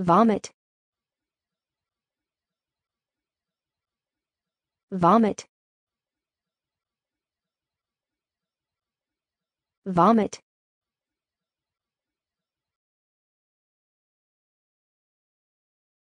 vomit. Vomit. Vomit.